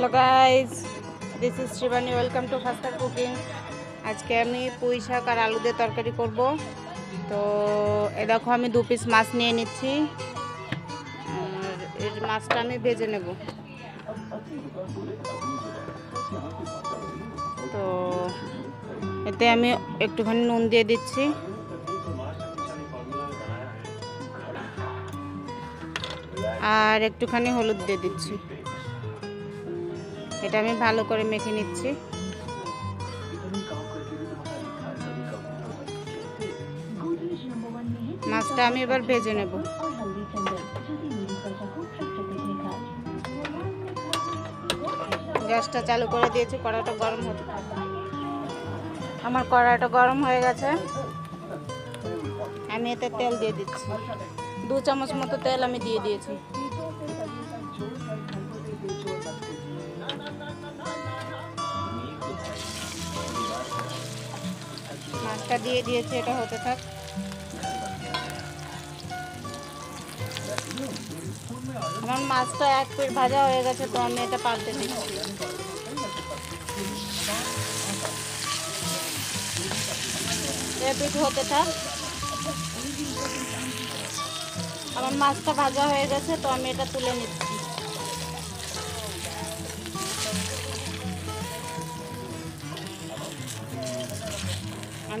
Hello guys this is Shivani welcome to faster cooking আজকে আমি পুঁই শাক আর আলু দিয়ে তরকারি করব। তো, এ দেখো, আমি দু পিস মাছ নিয়ে নিচ্ছি। আর এই মাছটা আমি ভেজে নেব। তো, এতে আমি একটুখানি নুন দিয়ে দিচ্ছি। আর একটুখানি হলুদ দিয়ে দিচ্ছি। এটা আমি ভালো করে মেখে নিচ্ছি। মাছটা আমি এবার ভেজে নেব। গ্যাসটা চালু করে দিয়েছি কড়াটা গরম হতে আমার কড়াটা গরম হয়ে গেছে। আমি এতে তেল দিয়ে দিচ্ছি। দু চামচ মতো তেল আমি দিয়ে দিয়েছি। মাছটা দিয়ে দিয়েছি, এটা হতে থাক। আমার মাছটা এক পিঠ ভাজা হয়ে গেছে, তো আমি এটা পাল্টে দিচ্ছি। পিঠ হতে থাক। আমার মাছটা ভাজা হয়ে গেছে, তো আমি এটা তুলে নিচ্ছি।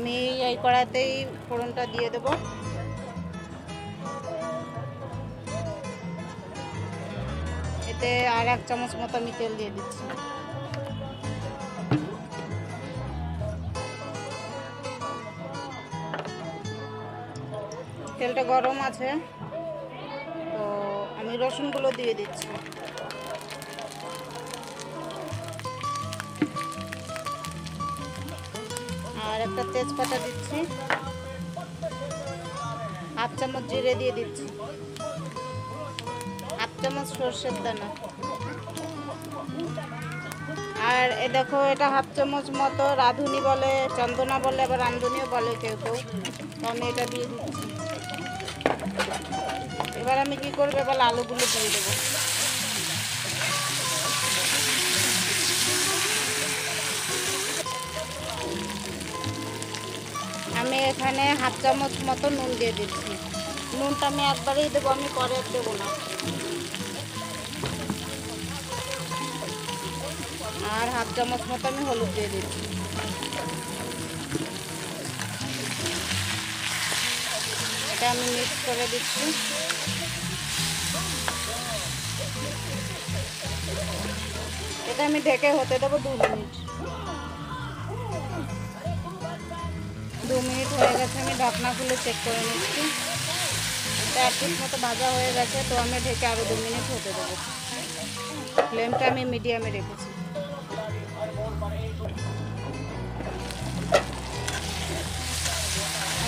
আমি এই কড়াতেই ফোড়নটা দিয়ে দেব। এতে আর এক চামচ মতো আমি তেল দিয়ে দিচ্ছি। তেলটা গরম আছে, তো আমি রসুনগুলো দিয়ে দিচ্ছি। একটা তেজপাতা দিচ্ছি। হাফ চামচ জিরে দিয়ে দিচ্ছি। হাফ চামচ সর্ষের দানা। আর এ দেখো, এটা হাফ চামচ মতো রাঁধুনি বলে, চন্দনা বলে আবার রাঁধুনিও বলে কেউ কেউ। আমি এটা দিয়ে দিচ্ছি। এবার আমি কি করব? এবার আলুগুলো দিয়ে দেবো। এখানে হাফ চামচ মতো নুন দিয়ে দিচ্ছি। নুনটা আমি একবারেই দেবো, আমি পরে দেবো না। আর হাফ চামচ মতো আমি হলুদ দিয়ে দিচ্ছি। এটা আমি মিক্স করে দিচ্ছি। এটা আমি ঢেকে হতে দেবো দু মিনিট। দু মিনিট হয়ে গেছে, আমি ঢাকনা খুলে চেক করে নিচ্ছি। এটা এক পিস মতো ভাজা হয়ে গেছে, তো আমি ঢেকে আরও দু মিনিট হতে দেবো। ফ্লেমটা আমি মিডিয়ামে রেখেছি।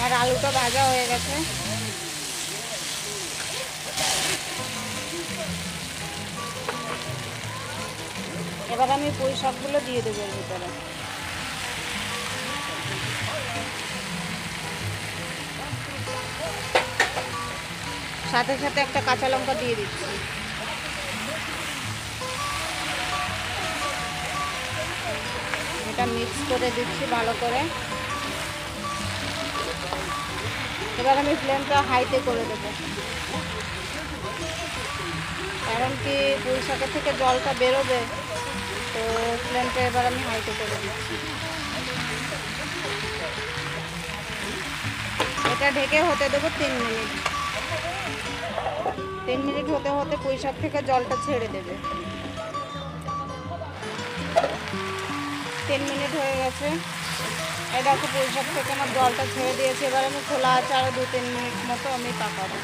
আর আলুটা ভাজা হয়ে গেছে। এবার আমি পুঁই শাকগুলো দিয়ে দেবো ভিতরে। সাথে সাথে একটা কাঁচা লঙ্কা দিয়ে দিচ্ছি। এটা মিক্স করে দিচ্ছি ভালো করে। এবার আমি ফ্লেমটা হাইতে করে দেবো। কারণ কি পুঁই থেকে জলটা বেরোবে, তো ফ্লেমটা এবার আমি হাইতে করে দিচ্ছি। এটা ঢেকে হতে দেবো তিন মিনিট। তিন মিনিট হতে হতে পুঁই থেকে জলটা ছেড়ে দেবে। তিন মিনিট হয়ে গেছে। এই দেখো পুঁই শাক থেকে আমার জলটা ছেড়ে দিয়েছে। এবার আমি খোলা আছে আরও দু তিন মিনিট মতো আমি পাকাবো।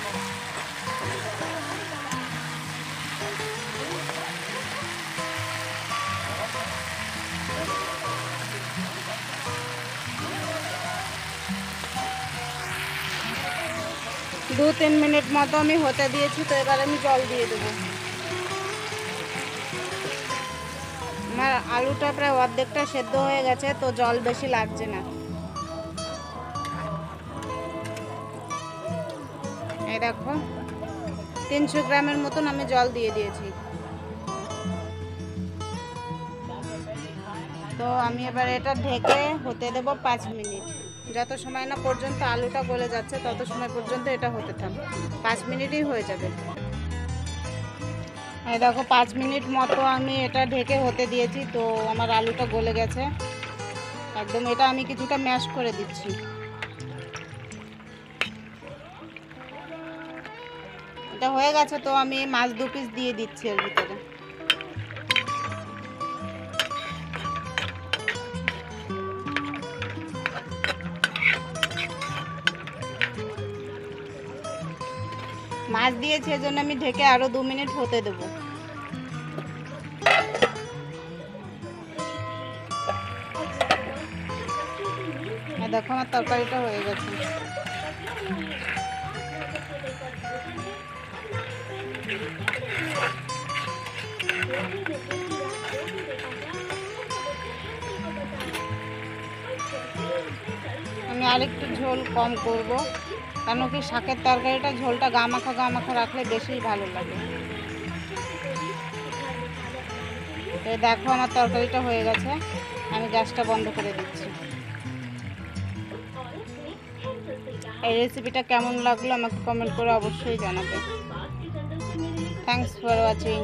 দু তিন মিনিট মতো আমি হতে দিয়েছি, তো এবার আমি জল দিয়ে দেবো। আমার আলুটা প্রায় অর্ধেকটা সেদ্ধ হয়ে গেছে, তো জল বেশি লাগছে না। এই দেখো, তিনশো গ্রামের মতন আমি জল দিয়ে দিয়েছি। তো আমি এবার এটা ঢেকে হতে দেব পাঁচ মিনিট। যত সময় না পর্যন্ত আলুটা গলে যাচ্ছে, তত সময় পর্যন্ত এটা হতে থাকবে পাঁচ মিনিটই হয়ে যাবে। এই দেখো, পাঁচ মিনিট মতো আমি এটা ঢেকে হতে দিয়েছি, তো আমার আলুটা গলে গেছে। একদম এটা আমি কিছুটা ম্যাশ করে দিচ্ছি। এটা হয়ে গেছে, তো আমি মাছ দু পিস দিয়ে দিচ্ছি এর ভিতরে। মাছ দিয়েছি, এজন্য আমি ঢেকে আরও দু মিনিট হতে দেবো। দেখো আমার তরকারিটা হয়ে গেছে। আমি আরেকটু ঝোল কম করব। কেন কি শাকের তরকারিটা, ঝোলটা গামাখা গামাখা রাখলে বেশি ভালো লাগে। তো দেখো আমার তরকারিটা হয়ে গেছে। আমি গ্যাসটা বন্ধ করে দিচ্ছি। এই রেসিপিটা কেমন লাগল আমাকে কমেন্ট করে অবশ্যই জানাবে। Thanks for watching